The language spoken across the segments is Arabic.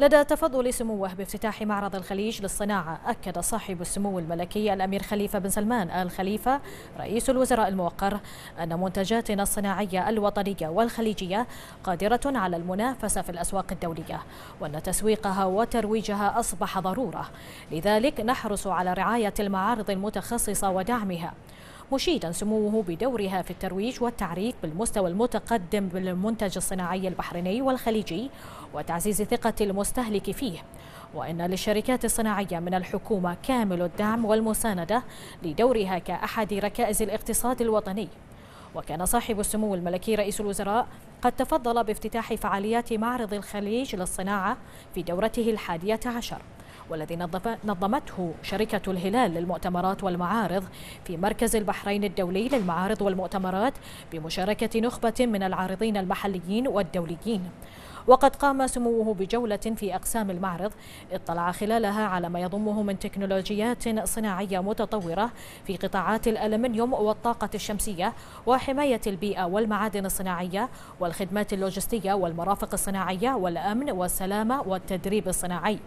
لدى تفضل سموه بافتتاح معرض الخليج للصناعة أكد صاحب السمو الملكي الأمير خليفة بن سلمان آل خليفة رئيس الوزراء الموقر أن منتجاتنا الصناعية الوطنية والخليجية قادرة على المنافسة في الأسواق الدولية وأن تسويقها وترويجها أصبح ضرورة. لذلك نحرص على رعاية المعارض المتخصصة ودعمها. مشيدا سموه بدورها في الترويج والتعريف بالمستوى المتقدم بالمنتج الصناعي البحريني والخليجي وتعزيز ثقة المستهلك فيه. وإن للشركات الصناعية من الحكومة كامل الدعم والمساندة لدورها كأحد ركائز الاقتصاد الوطني. وكان صاحب السمو الملكي رئيس الوزراء قد تفضل بافتتاح فعاليات معرض الخليج للصناعة في دورته الحادية عشر. والذي نظمته شركة الهلال للمؤتمرات والمعارض في مركز البحرين الدولي للمعارض والمؤتمرات بمشاركة نخبة من العارضين المحليين والدوليين. وقد قام سموه بجولة في أقسام المعرض اطلع خلالها على ما يضمه من تكنولوجيات صناعية متطورة في قطاعات الألمنيوم والطاقة الشمسية وحماية البيئة والمعادن الصناعية والخدمات اللوجستية والمرافق الصناعية والأمن والسلامة والتدريب الصناعي.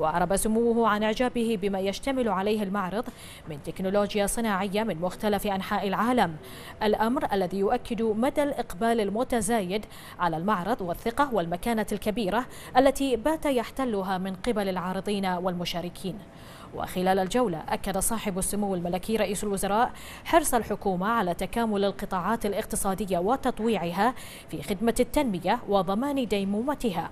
وأعرب سموه عن إعجابه بما يشتمل عليه المعرض من تكنولوجيا صناعية من مختلف أنحاء العالم. الأمر الذي يؤكد مدى الإقبال المتزايد على المعرض والثقة والمكانة الكبيرة التي بات يحتلها من قبل العارضين والمشاركين. وخلال الجولة أكد صاحب السمو الملكي رئيس الوزراء حرص الحكومة على تكامل القطاعات الاقتصادية وتطويعها في خدمة التنمية وضمان ديمومتها.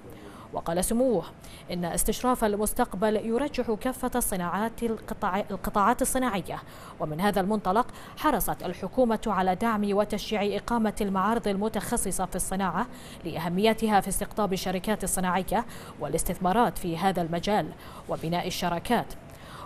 وقال سموه. إن استشراف المستقبل يرجح كافة الصناعات القطاع القطاعات الصناعية. ومن هذا المنطلق حرصت الحكومة على دعم وتشجيع إقامة المعارض المتخصصة في الصناعة لأهميتها في استقطاب الشركات الصناعية والاستثمارات في هذا المجال وبناء الشراكات.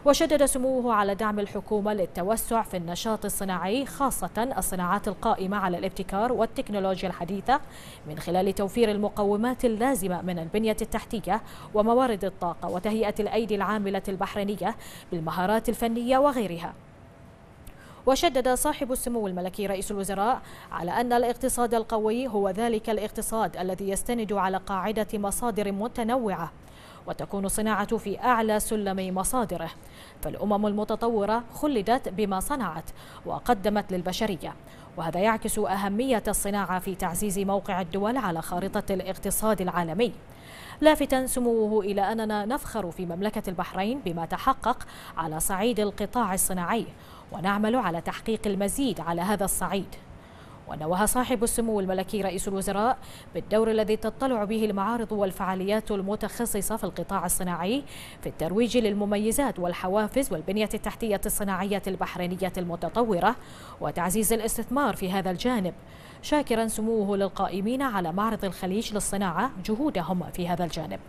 وشدد سموه على دعم الحكومة للتوسع في النشاط الصناعي خاصة الصناعات القائمة على الابتكار والتكنولوجيا الحديثة من خلال توفير المقومات اللازمة من البنية التحتية وموارد الطاقة وتهيئة الأيدي العاملة البحرينية بالمهارات الفنية وغيرها. وشدد صاحب السمو الملكي رئيس الوزراء على أن الاقتصاد القوي هو ذلك الاقتصاد الذي يستند على قاعدة مصادر متنوعة وتكون الصناعة في أعلى سلم مصادره. فالأمم المتطورة خلدت بما صنعت وقدمت للبشرية وهذا يعكس أهمية الصناعة في تعزيز موقع الدول على خارطة الاقتصاد العالمي. لافتا سموه إلى أننا نفخر في مملكة البحرين بما تحقق على صعيد القطاع الصناعي ونعمل على تحقيق المزيد على هذا الصعيد. ونوه صاحب السمو الملكي رئيس الوزراء بالدور الذي تطلع به المعارض والفعاليات المتخصصة في القطاع الصناعي في الترويج للمميزات والحوافز والبنية التحتية الصناعية البحرينية المتطورة وتعزيز الاستثمار في هذا الجانب. شاكرا سموه للقائمين على معرض الخليج للصناعة جهودهم في هذا الجانب.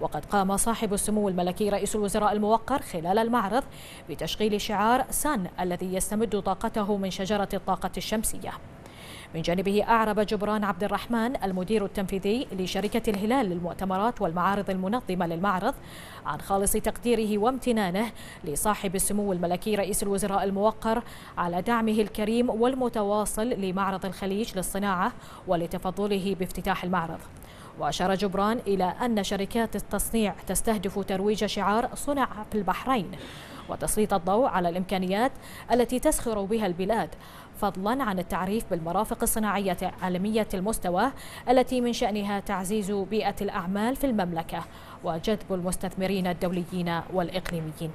وقد قام صاحب السمو الملكي رئيس الوزراء الموقر خلال المعرض بتشغيل شعار سان الذي يستمد طاقته من شجرة الطاقة الشمسية. من جانبه أعرب جبران عبد الرحمن المدير التنفيذي لشركة الهلال للمؤتمرات والمعارض المنظمة للمعرض عن خالص تقديره وامتنانه لصاحب السمو الملكي رئيس الوزراء الموقر على دعمه الكريم والمتواصل لمعرض الخليج للصناعة ولتفضله بافتتاح المعرض. وأشار جبران إلى أن شركات التصنيع تستهدف ترويج شعار صنع في البحرين. وتسليط الضوء على الإمكانيات التي تسخر بها البلاد فضلا عن التعريف بالمرافق الصناعية عالمية المستوى التي من شأنها تعزيز بيئة الأعمال في المملكة وجذب المستثمرين الدوليين والإقليميين.